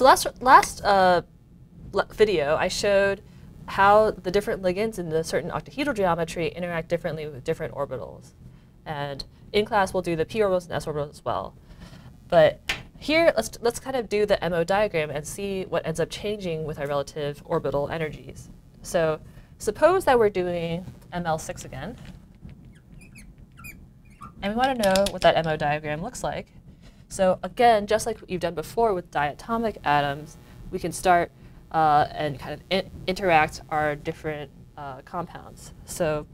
So last, last uh, video, I showed how the different ligands in the certain octahedral geometry interact differently with different orbitals. And in class, we'll do the p orbitals and s orbitals as well. But here, let's, let's kind of do the MO diagram and see what ends up changing with our relative orbital energies. So suppose that we're doing ML6 again. And we want to know what that MO diagram looks like. So again, just like what you've done before with diatomic atoms, we can start uh, and kind of in interact our different uh, compounds. So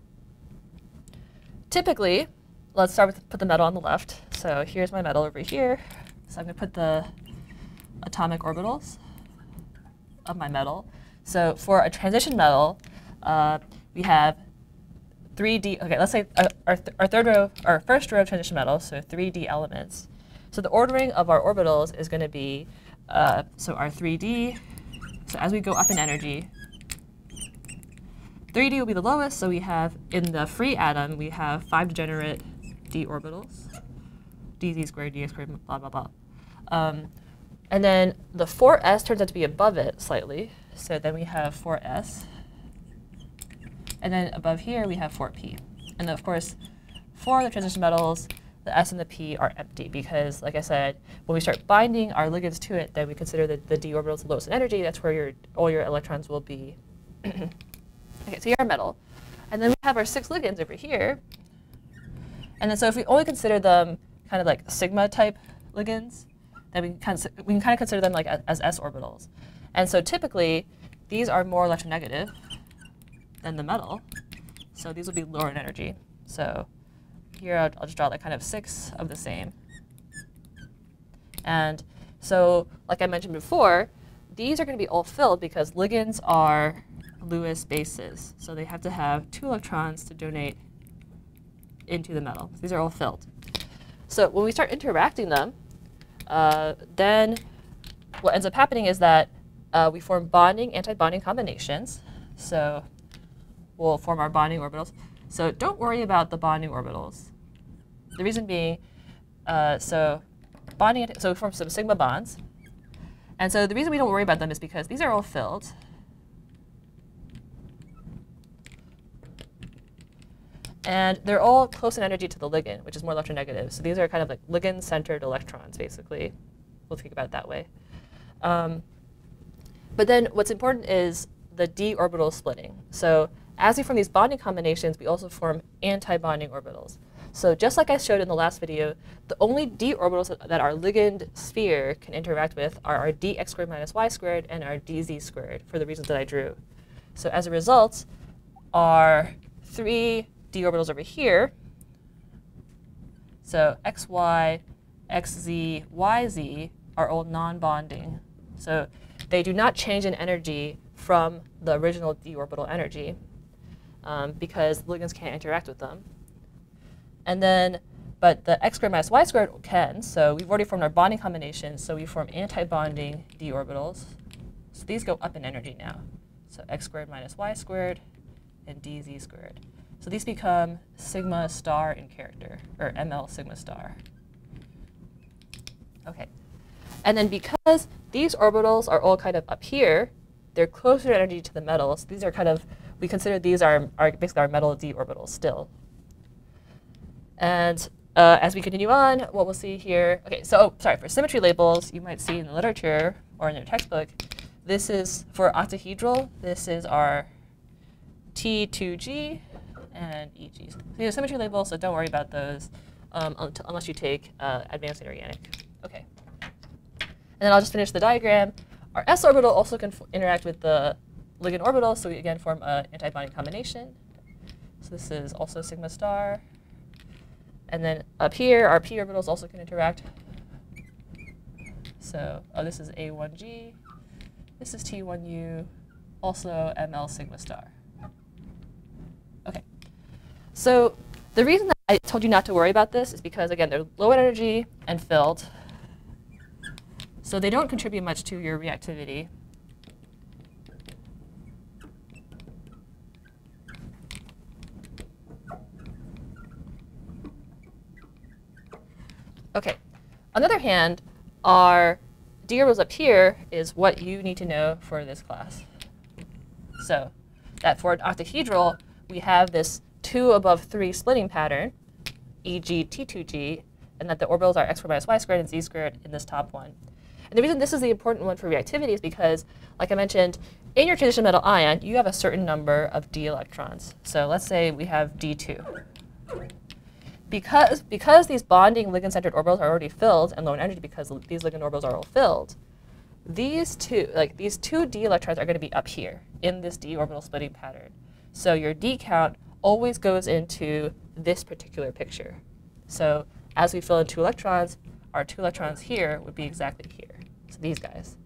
typically, let's start with put the metal on the left. So here's my metal over here. So I'm going to put the atomic orbitals of my metal. So for a transition metal, uh, we have 3D, okay, let's say uh, our, th our third row, our first row of transition metals, so 3D elements. So the ordering of our orbitals is going to be, uh, so our 3D, so as we go up in energy, 3D will be the lowest, so we have, in the free atom, we have five degenerate d orbitals, dz squared, dx squared, blah, blah, blah. Um, and then the 4s turns out to be above it slightly, so then we have 4s. And then above here, we have 4p. And then, of course, for the transition metals, the S and the P are empty because, like I said, when we start binding our ligands to it, then we consider that the d orbital is the lowest in energy. That's where your, all your electrons will be. okay, so here are metal. And then we have our six ligands over here. And then so if we only consider them kind of like sigma type ligands, then we can kind of, we can kind of consider them like as, as s orbitals. And so typically, these are more electronegative than the metal. So these will be lower in energy. So here I'll, I'll just draw like kind of six of the same. And so, like I mentioned before, these are going to be all filled because ligands are Lewis bases. So they have to have two electrons to donate into the metal. These are all filled. So when we start interacting them, uh, then what ends up happening is that uh, we form bonding, anti-bonding combinations. So we'll form our bonding orbitals. So don't worry about the bonding orbitals. The reason being, uh, so bonding, so we form some sigma bonds. And so the reason we don't worry about them is because these are all filled. And they're all close in energy to the ligand, which is more electronegative. So these are kind of like ligand-centered electrons, basically. We'll think about it that way. Um, but then what's important is the d orbital splitting. So as we form these bonding combinations, we also form anti-bonding orbitals. So just like I showed in the last video, the only d orbitals that our ligand sphere can interact with are our dx squared minus y squared and our dz squared for the reasons that I drew. So as a result, our three d orbitals over here, so xy, xz, yz, are all non-bonding. So they do not change in energy from the original d orbital energy um, because ligands can't interact with them. And then, but the x squared minus y squared can. So we've already formed our bonding combination. So we form anti-bonding d orbitals. So these go up in energy now. So x squared minus y squared and dz squared. So these become sigma star in character, or ml sigma star. Okay. And then because these orbitals are all kind of up here, they're closer in energy to the metals. These are kind of we consider these are, are basically our metal d orbitals still. And uh, as we continue on, what we'll see here, okay, so oh, sorry, for symmetry labels, you might see in the literature or in your textbook, this is for octahedral, this is our T2G and EG. So these are symmetry labels, so don't worry about those um, unless you take uh, advanced inorganic. Okay. And then I'll just finish the diagram. Our s orbital also can interact with the ligand orbital, so we again form an antibonding combination. So this is also sigma star. And then up here, our p orbitals also can interact. So oh, this is A1G. This is T1U, also ML sigma star. Okay. So the reason that I told you not to worry about this is because, again, they're low in energy and filled. So they don't contribute much to your reactivity. Okay. On the other hand, our d orbitals up here is what you need to know for this class. So that for an octahedral, we have this 2 above 3 splitting pattern, EG T2G, and that the orbitals are x squared minus y squared and z squared in this top one. And the reason this is the important one for reactivity is because, like I mentioned, in your transition metal ion, you have a certain number of d electrons. So let's say we have d2. Because, because these bonding ligand-centered orbitals are already filled and low in energy because these ligand orbitals are all filled, these two, like these two d electrons are going to be up here in this d orbital splitting pattern. So your d count always goes into this particular picture. So as we fill in two electrons, our two electrons here would be exactly here. So these guys.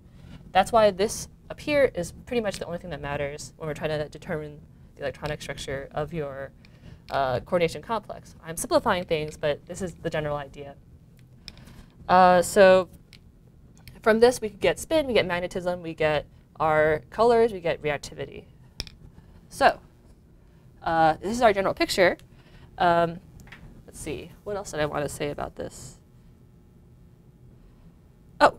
That's why this up here is pretty much the only thing that matters when we're trying to determine the electronic structure of your uh, coordination complex. I'm simplifying things, but this is the general idea. Uh, so from this, we get spin, we get magnetism, we get our colors, we get reactivity. So uh, this is our general picture. Um, let's see, what else did I want to say about this? Oh,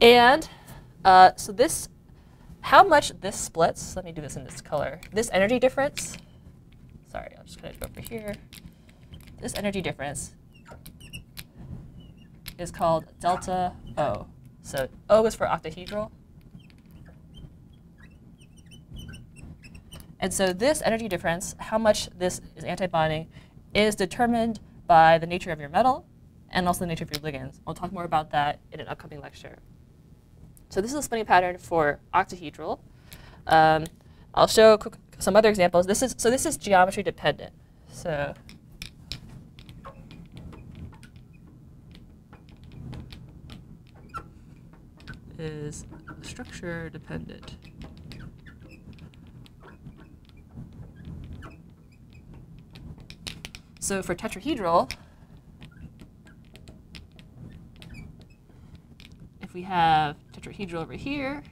and uh, so this, how much this splits, let me do this in this color. This energy difference, sorry, I'm just to go over here. This energy difference is called delta O. So O is for octahedral. And so this energy difference, how much this is antibonding, is determined by the nature of your metal and also the nature of your ligands. I'll talk more about that in an upcoming lecture. So this is a splitting pattern for octahedral. Um, I'll show some other examples. This is so this is geometry dependent. So is structure dependent. So for tetrahedral, if we have tetrahedral over here,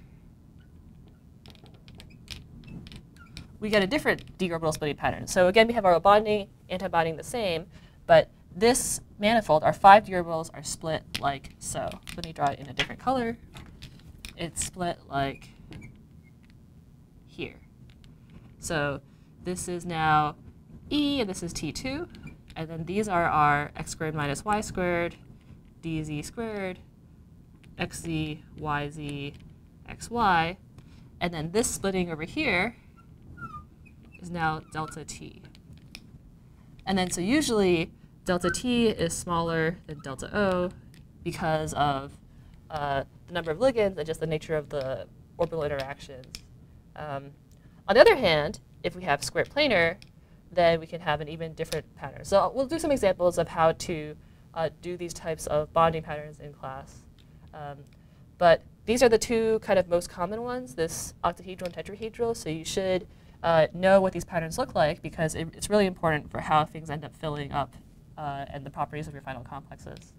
we get a different d orbital splitting pattern. So again, we have our bonding, antibonding the same, but this manifold, our five d orbitals are split like so. Let me draw it in a different color. It's split like here. So this is now E, and this is T2. And then these are our x squared minus y squared, dz squared, xz, yz, xy. And then this splitting over here is now delta t. And then so usually delta t is smaller than delta O because of uh, the number of ligands and just the nature of the orbital interactions. Um, on the other hand, if we have square planar, then we can have an even different pattern. So we'll do some examples of how to uh, do these types of bonding patterns in class. Um, but these are the two kind of most common ones, this octahedral and tetrahedral. So you should uh, know what these patterns look like because it, it's really important for how things end up filling up uh, and the properties of your final complexes.